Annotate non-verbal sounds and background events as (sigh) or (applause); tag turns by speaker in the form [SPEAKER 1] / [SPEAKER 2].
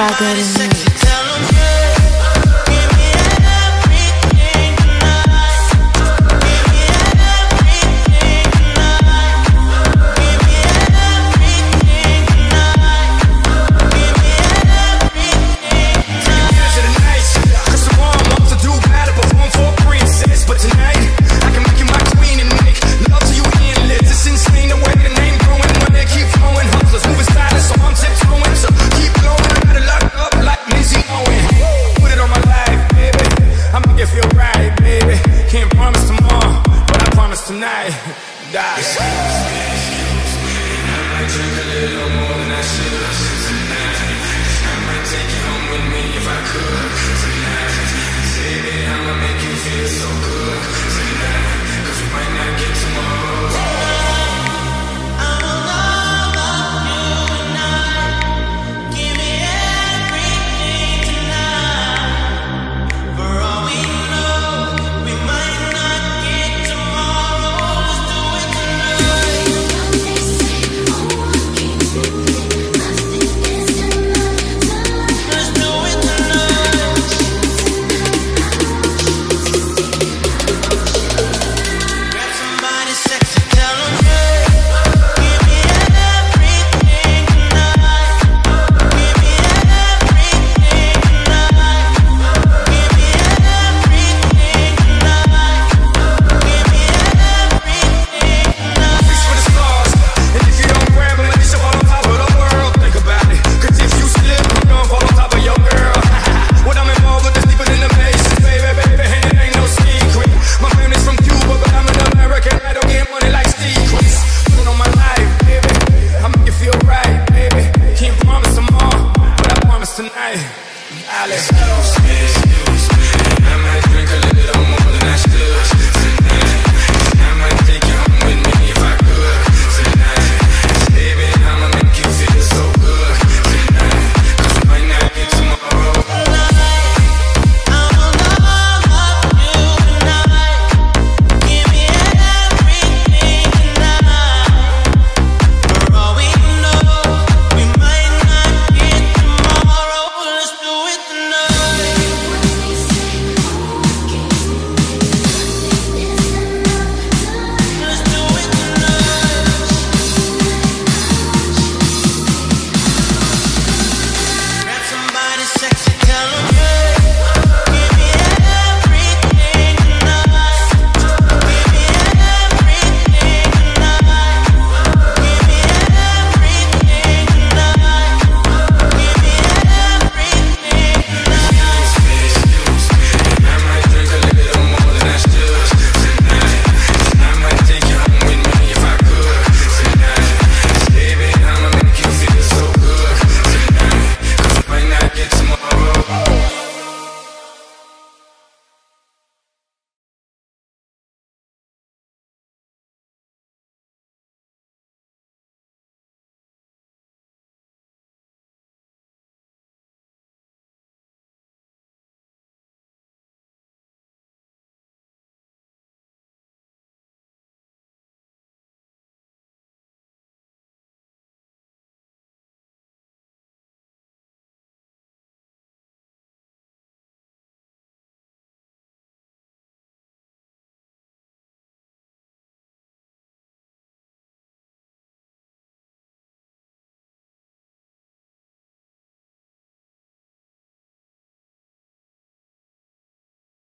[SPEAKER 1] Chicago Remix.
[SPEAKER 2] Tonight. (laughs) Die. I might drink a little more than I should tonight. I might take you home with me if I could tonight. Baby, I'ma make you feel so good tonight. Alice.